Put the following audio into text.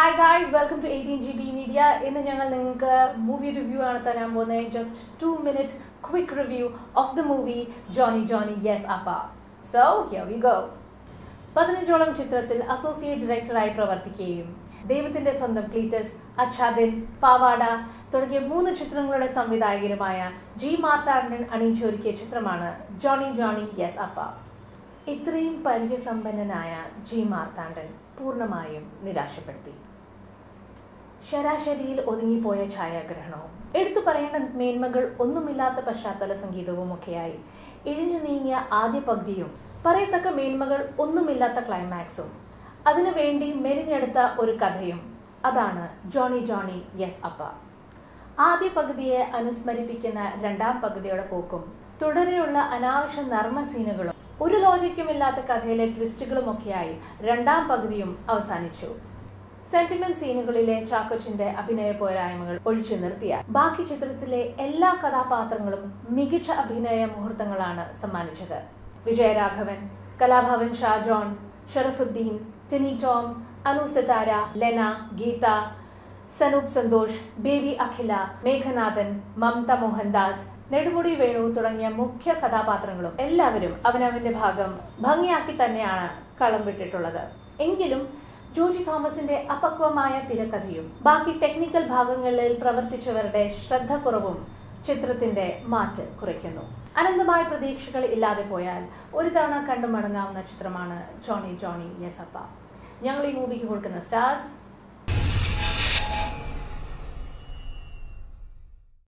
Hi guys welcome to eighteen G B media ഇന്ന് ഞങ്ങൾ നിങ്ങൾക്ക് മൂവി റിവ്യൂ ആണ് തരാൻ പോകുന്നത്. Just two minute quick review of the movie Johny Johny Yes Appa so here we go പതിനഞ്ചോളം ചിത്രത്തിൽ associate ഡയറക്ടറായി പ്രവർത്തിക്കുകയും ദൈവത്തിന്റെ സ്വന്തം ക്ലീറ്റസ് അച്ഛാദിൻ പാവാട തുടങ്ങിയ മൂന്ന് ചിത്രങ്ങളുടെ സംവിധായകരുമായ ജി മാർത്താണ്ഡൻ അണിയിച്ചൊരുക്കിയ ചിത്രമാണ് ജോണി ജോണി യെസ് അപ്പ ഇത്രയും പരിചയസമ്പന്നനായ ജി മാർത്താണ്ഡൻ പൂർണമായും നിരാശപ്പെടുത്തി. ശരാശരിയിൽ ഒതുങ്ങിപ്പോയ ഛായാഗ്രഹണവും. എടുത്തു പറയേണ്ട മേന്മകൾ ഒന്നുമില്ലാത്ത പശ്ചാത്തല സംഗീതവും ഒക്കെയായി. ഇഴിഞ്ഞു നീങ്ങിയ ആദ്യ പകുതിയും പറയത്തക്ക മേന്മകൾ ഒന്നുമില്ലാത്ത ക്ലൈമാക്സും. അതിനുവേണ്ടി മെരിഞ്ഞെടുത്ത ഒരു കഥയും. അതാണ് ജോണി ജോണി യെസ് അപ്പ. ആദ്യ പകുതിയെ അനുസ്മരിപ്പിക്കുന്ന രണ്ടാം പകുതിയുടെ പോക്കും തുടരെയുള്ള അനാവശ്യ നർമ്മ സീനുകളും ഒരു ലോജിക്കുമില്ലാത്ത കഥയിലെ ട്വിസ്റ്റുകളുമൊക്കെയായി രണ്ടാം പകുതിയും അവസാനിച്ചു. സെന്റിമെന്റ് സീനുകളിലെ ചാക്കോച്ചിന്റെ അഭിനയ പോരായ്മകൾ ഒഴിച്ചു നിർത്തിയ ബാക്കി ചിത്രത്തിലെ എല്ലാ കഥാപാത്രങ്ങളും മികച്ച അഭിനയ മുഹൂർത്തങ്ങളാണ് സമ്മാനിച്ചത്. വിജയരാഘവൻ കലാഭവൻ ഷാജോൺ ഷറഫുദ്ദീൻ ടിനി ടോം അനു സിതാര ലെന ഗീത സനൂപ് സന്തോഷ് ബേബി അഖില മേഘനാഥൻ മമത മോഹൻദാസ് നെടുമുടി വേണു തുടങ്ങിയ മുഖ്യ കഥാപാത്രങ്ങളും എല്ലാവരും അവനവന്റെ ഭാഗം ഭംഗിയാക്കി തന്നെയാണ് കളം വിട്ടിട്ടുള്ളത്. എങ്കിലും ജോജി തോമസിന്റെ അപക്വമായ തിരക്കഥയും. ബാക്കി ടെക്നിക്കൽ ഭാഗങ്ങളിൽ പ്രവർത്തിച്ചവരുടെ ശ്രദ്ധക്കുറവും ചിത്രത്തിന്റെ മാറ്റ് കുറയ്ക്കുന്നു. അനന്തമായ പ്രതീക്ഷകൾ ഇല്ലാതെ പോയാൽ ഒരു തവണ കണ്ടു മടങ്ങാവുന്ന ചിത്രമാണ് ജോണി ജോണി യെസപ്പ. ഞങ്ങൾ ഈ മൂവിക്ക് കൊടുക്കുന്ന സ്റ്റാർസ്